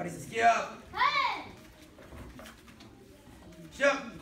Marisa, sikia. Hey! Serikali.